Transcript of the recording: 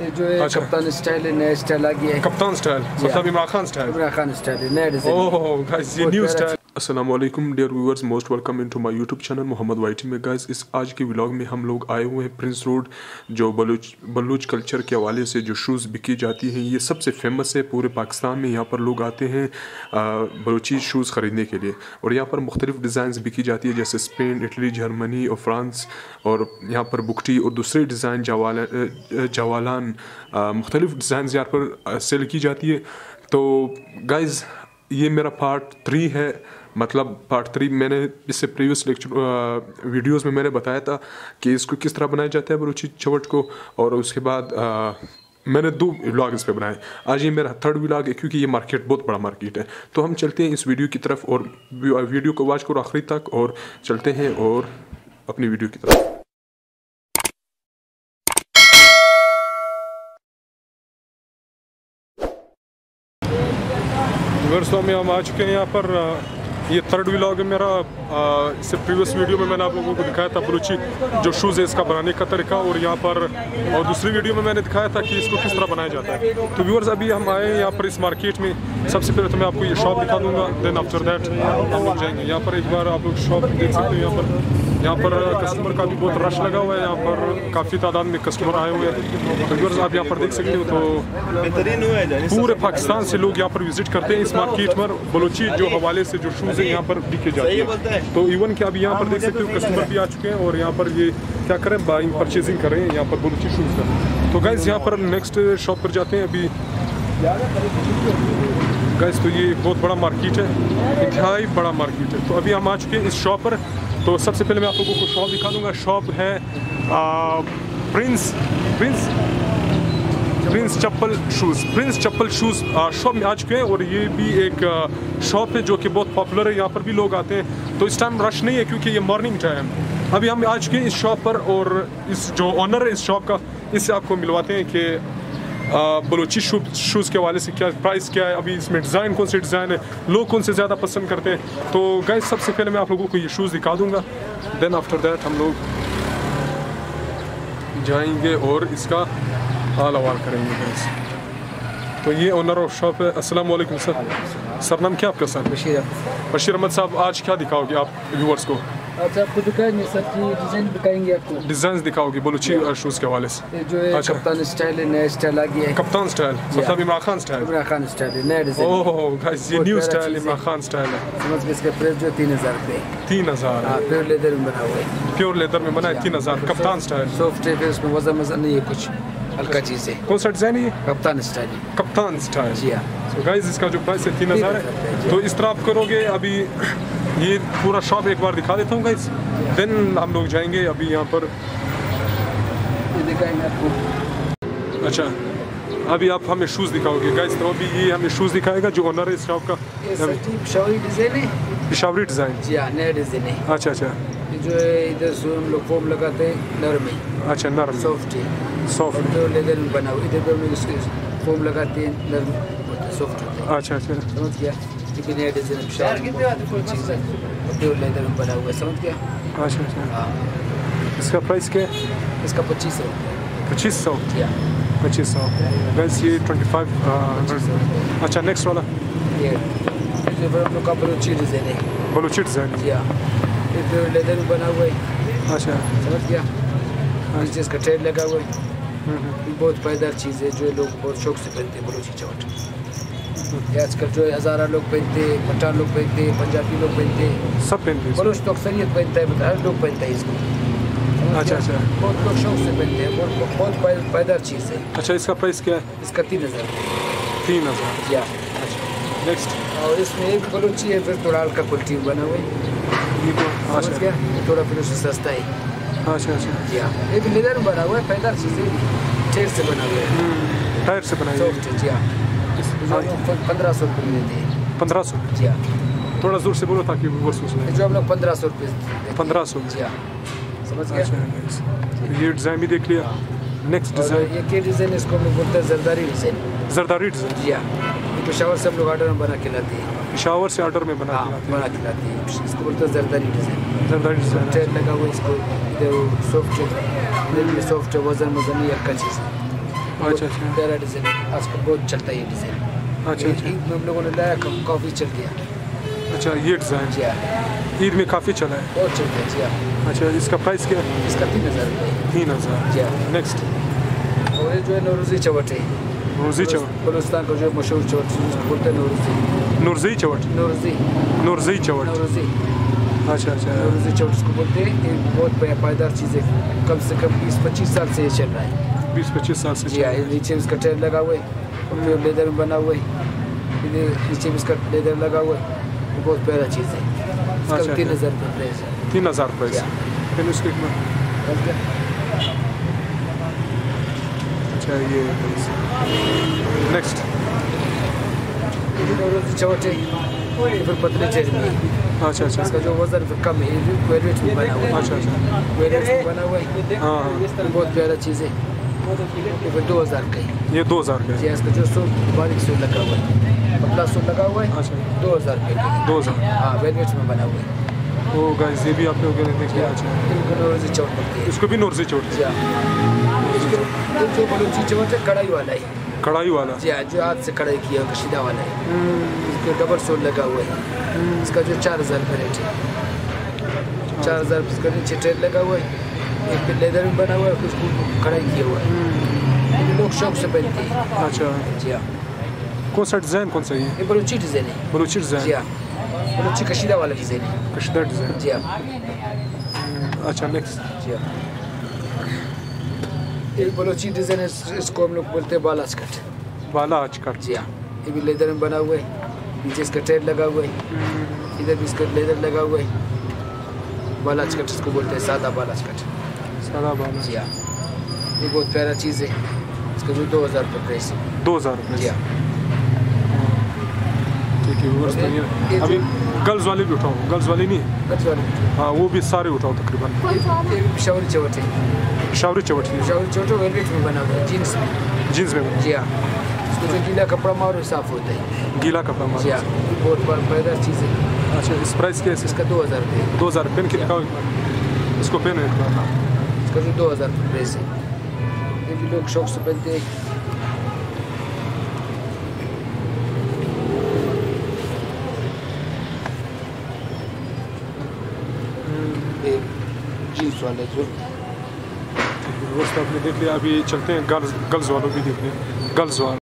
जो है अच्छा। कप्तान स्टाइल है नया स्टाइल आ गया है। कप्तान स्टाइल मतलब इमरान खान स्टाइल। इमरान खान स्टाइल है नया डिज़ाइन ओह गाइस ये न्यू स्टाइल वालेकुम dear viewers most welcome in to my YouTube channel Mohammad वाइटी में। गाइज़ इस आज के व्लॉग में हम लोग आए हुए हैं प्रिंस रोड जो बलूच बलूच कल्चर के हवाले से जो शूज़ बिकी जाती हैं, ये सबसे फ़ेमस है पूरे पाकिस्तान में। यहाँ पर लोग आते हैं बलूची शूज़ ख़रीदने के लिए। और यहाँ पर मुख्तलिफ़ डिज़ाइन बिकी जाती है, जैसे स्पेन इटली जर्मनी और फ्रांस और यहाँ पर बुकटी और दूसरे डिज़ाइन जवाला जवालान मुख्तलिफ़ डिज़ाइन यहाँ पर सेल की जाती है। तो गाइज़ ये मेरा पार्ट थ्री है। मतलब पार्ट थ्री मैंने इससे प्रीवियस लेक्चर वीडियोस में मैंने बताया था कि इसको किस तरह बनाया जाता है बलूची चवट को और उसके बाद आ, मैंने दो व्लॉग इस पर बनाए। आज ये मेरा थर्ड व्लॉग है क्योंकि ये मार्केट बहुत बड़ा मार्केट है। तो हम चलते हैं इस वीडियो की तरफ़ और वीडियो को वॉच करो आखिरी तक और चलते हैं और अपनी वीडियो की तरफ़। वर्षों में हम आ चुके हैं यहाँ पर ये थर्ड व्लॉग है मेरा। इससे प्रीवियस वीडियो में मैंने आप लोगों को दिखाया था बलूची जो शूज़ है इसका बनाने का तरीका, और यहाँ पर, और दूसरी वीडियो में मैंने दिखाया था कि इसको किस तरह बनाया जाता है। तो व्यूअर्स अभी हम आए हैं यहाँ पर इस मार्केट में। सबसे पहले तो मैं आपको ये शॉप दिखा दूँगा देन आफ्टर दैट हम लोग जाएँगे। यहाँ पर एक बार आप लोग शॉप देख सकते हो, यहाँ पर यहाँ पर कस्टमर का भी बहुत रश लगा हुआ है यहाँ पर काफ़ी तादाद में कस्टमर आए हुए हैं। तो व्यूअर्स आप यहाँ पर देख सकते हो तो पूरे पाकिस्तान से लोग यहाँ पर विज़िट करते हैं। इस मार्केट पर बलोची जो हवाले से जो शूज़ है यहाँ पर बिके जाते हैं। तो इवन कि अभी यहाँ पर देख सकते हो कस्टमर भी आ चुके हैं और यहाँ पर ये क्या करें बाइंग परचेजिंग करें यहाँ पर बलोची शूज़ का। तो गाइज़ यहाँ पर नेक्स्ट शॉप पर जाते हैं अभी। गैस तो ये बहुत बड़ा मार्केट है। इंतहाई बड़ा मार्केट है। तो अभी हम आ चुके हैं इस शॉप पर। तो सबसे पहले मैं आप लोगों को शॉप दिखा दूँगा। शॉप है आ, prince prince prince chappal shoes. Prince chappal shoes shop में आ चुके हैं और ये भी एक शॉप है जो कि बहुत पॉपुलर है। यहाँ पर भी लोग आते हैं। तो इस टाइम रश नहीं है क्योंकि ये मॉर्निंग टाइम अभी हम आ चुके हैं इस शॉप पर और इस जो ऑनर है इस शॉप का इससे आपको मिलवाते हैं कि बलोची शूज़ के हवाले से क्या प्राइस क्या है? अभी इसमें डिज़ाइन कौन से डिज़ाइन है? लोग कौन से ज़्यादा पसंद करते हैं? तो गैस सबसे पहले मैं आप लोगों को ये शूज़ दिखा दूँगा। देन आफ्टर दैट हम लोग जाएँगे और इसका हाल हवाल करेंगे गैस तो ये ओनर ऑफ़ शॉप है। अस्सलाम वालेकुम सर सर नाम क्या आपका सर बशीर बशीर अहमद साहब आज क्या दिखाओगे आप व्यूअर्स को? अच्छा आपको दिखाएँगे सर की डिज़ाइन दिखाएँगे आपको? डिज़ाइन दिखाओगी बलूची शूज़ के हवाले से। जो है अच्छा। कप्तान स्टाइल है नया स्टाइल आ गया है। कप्तान स्टाइल मतलब इमरान खान स्टाइल इमरान खान स्टाइल है नया डिज़ाइन ओह गाइस ये new style Imran Khan style है। समझ के इसका प्राइस जो है तीन हज़ार रुपये तीन हज़ार। हाँ प्योर लेदर में बना हुआ है। प्योर लेदर में बना है तीन हज़ार। कप्तान स्टाइल सॉफ्ट है उसमें वज़न वज़न नहीं है कुछ हल्का चीज़ है। कौन सा डिज़ाइन है कप्तान स्टाइल कप्तान स्टाइल जी हाँ गाइस इसका जो प्राइस है तीन हज़ार। है तो इस तरह आप करोगे अभी ये पूरा शॉप एक बार दिखा देता हूँ गाइस देन हम लोग जाएँगे अभी यहाँ पर। आपको। अच्छा अभी आप हमें शूज़ दिखाओगे। गाइस तो अभी ये हमें शूज़ दिखाएगा जो ओनर है इस शॉप का। पिशावरी डिज़ाइन है? पिशावरी डिज़ाइन जी हाँ नया डिज़ाइन है। अच्छा अच्छा। जो है इधर से हम लोग फोम लगाते हैं नरम है अच्छा नरम सॉफ्ट है। सॉफ्ट प्योर लेदर में बना हुआ इधर पे हम फोम लगाते हैं नरम सॉफ्ट अच्छा अच्छा। समझ गया? नया डिज़ाइन पिशावरी चीज़ है प्योर लेदर में बना हुआ समझ गया? अच्छा अच्छा हाँ। इसका प्राइस क्या है? इसका पच्चीस सौ। पच्चीस सौ? पच्चीस सौ। गैस ये ट्वेंटी फाइव अच्छा नेक्स्ट वाला। ये। का बलोची डिज़ाइन है बलूची डिज़ाइन जी हाँ। ये। प्योर लेदर में बना हुआ है। अच्छा। समझ गया? नीचे इसका ट्रेड लगा हुआ है। बहुत पायदार चीज़ है जो लोग बहुत शौक से पहनते हैं बलूची चौट। ये आजकल जो है हज़ारा लोग पहनते हैं पठान लोग पहनते हैं पंजाबी लोग पहनते हैं। सब पेन लीजिए बलूच तो अक्सरियत पहनता है हर लोग पहनता है इसको। अच्छा, अच्छा। बहुत लोग शौक से पहनते हैं बहुत बहुत पाय- पायदार चीज़ है। अच्छा इसका प्राइस क्या है? इसका तीन हज़ार। तीन हज़ार। जी हाँ नेक्स्ट और इसमें एक बलूची है फिर थोड़ा हल्का क्वालिटी में बना हुआ है। ये तो समझ अच्छा। गया? थोड़ा फिर उससे सस्ता है। अच्छा अच्छा। हाँ ये भी लेदर बना हुआ है पायदार चीज़ है ठेर से बना हुआ है। टायर से बनाई सॉफ्ट है। जी हाँ पंद्रह सौ रुपये में देते हैं पंद्रह सौ जी हाँ थोड़ा ज़ोर से बोलो ताकि वो सुने. ये जो हम लोग पंद्रह सौ रुपये पंद्रह सौ जी हाँ समझ अच्छा ये डिज़ाइन भी देख लिया नेक्स्ट डिज़ाइन ये के डिज़ाइन इसको हम लोग बोलते हैं जरदारी डिज़ाइन जरदारी डिज़ाइन जी हाँ ये पेशावर से हम लोग ऑर्डर में बना के लाते हैं. पिशावर से ऑर्डर में बना हाँ बना के लाते हैं. इसको बोलते हैं Zardari design Zardari design trade लगा हुआ इसको. सॉफ्ट है सॉफ्ट है वज़न वज़न नहीं हल्का चीज़. है अच्छा. अच्छा डिज़ाइन आजकल बहुत चलता है ये डिज़ाइन अच्छा अच्छा। ईद में हम लोगों ने लाया काफ़ी चल गया। अच्छा ये डिज़ाइन जी हाँ। ईद में काफ़ी चला है। बहुत चल गया जी हाँ। अच्छा इसका प्राइस क्या है? इसका तीन हज़ार तीन हज़ार। जी हाँ। नेक्स्ट और ये जो है नौरोज़ी चवट है। नूरजी चवट बलुस्तान का जो मशहूर चवट बोलते हैं नौरोज़ी। नूरजी चवट नौरोज़ी। नूरजी चवट नौरोज़ी। अच्छा अच्छा। नौरोज़ी चवट इसको बोलते हैं बहुत पायदार चीज़ है। कम से कम बीस पच्चीस साल से ये चल रहा है। बीस पच्चीस साल से जी हाँ नीचे इसका टायर लगा हुआ है। फिर लेदर में बना हुआ है। ये नीचे भी इसका लेदर लगा हुआ है। बहुत प्यारा चीज़ है। अच्छा, भी तीन अच्छा। हज़ार रुपये प्राइस है। तीन हज़ार प्राइस फिर उसके अच्छा ये नेक्स्ट चवट है फिर पतले चेहरे अच्छा अच्छा। इसका जो वज़न फिर कम है। वेलवेट में बना हुआ है। अच्छा अच्छा। वेलवेट में बना हुआ है। हाँ हाँ। बहुत प्यारा चीज़ है। ये दो हज़ार का है। ये दो हज़ार का जी हाँ, इसका जो सो बारीक सो लगा हुआ है। पतला सो लगा हुआ है अच्छा। दो हज़ार रुपये का दो हज़ार। हाँ वेलवेट में बना हुआ है। ओ गाइस ये भी आप लोगों ने देख लिया अच्छा है। इसको भी नूरजी चवट जी हाँ। जो बलूची चवट है कढ़ाई वाला है। कढ़ाई वाला। जी हाँ जो हाथ से कढ़ाई किया हुआ कशीदा वाला है। इसके डबल सोल लगा हुआ है। इसका जो चार हज़ार रुपये रेट है। चार हज़ार इसका नीचे ट्रेन लगा हुआ है। एक पे लेदर में बना हुआ है उसको कढ़ाई किया हुआ है। ये लोग शौक से पहनते हैं। अच्छा। जी हाँ। कौन सा डिज़ाइन कौन सा है ये बलूची डिज़ाइन है। बलूची डिज़ाइन? जी हाँ। बलूची कशीदा वाला डिज़ाइन है। कश्मीर डिज़ाइन। जी हाँ। अच्छा नेक्स्ट जी हाँ। ये बलूची डिज़ाइन है इसको हम लोग बोलते हैं बालाज कट बाला आज कट जी हाँ। ये भी लेदर में बना हुआ है। नीचे इसका ट्रेन लगा हुआ है। इधर भी इसका लेदर लगा हुआ है। बालाज कट इसको बोलते हैं सादा बालाज कट सादा बाला जी हाँ। ये बहुत प्यारा चीज़ है। इसका जो दो हज़ार रुपये प्राइस है। दो हज़ार जी रुपये हाँ। ठीक है तो अभी गर्ल्स वाले भी उठाओ। गर्ल्स वाले नहीं? है वाले हाँ वो भी सारे उठाओ तकरीबन। पिशावरी चवट है। शावरी चवट है। चवट वेलवेट में बना हुआ है जीन्स में। जीन्स में जी हाँ। इसको जो गीला कपड़ा मारो साफ़ होता है। गीला कपड़ा जी हाँ। बहुत बड़ा पायदार चीज़ है। अच्छा इस प्राइस क्या है इसका दो हज़ार रुपये। दो हज़ार पेन के दिखाओ एक बार। इसको पेन है एक до हज़ार रुपये है। ये भी लोग शौक से पहनते हैं। जीन्स वाले जो। व्यूअर्स तो आपने देख लिया, अभी चलते हैं गर्ल्स गर्ल्स वालों भी देखने। गर्ल्स वाले।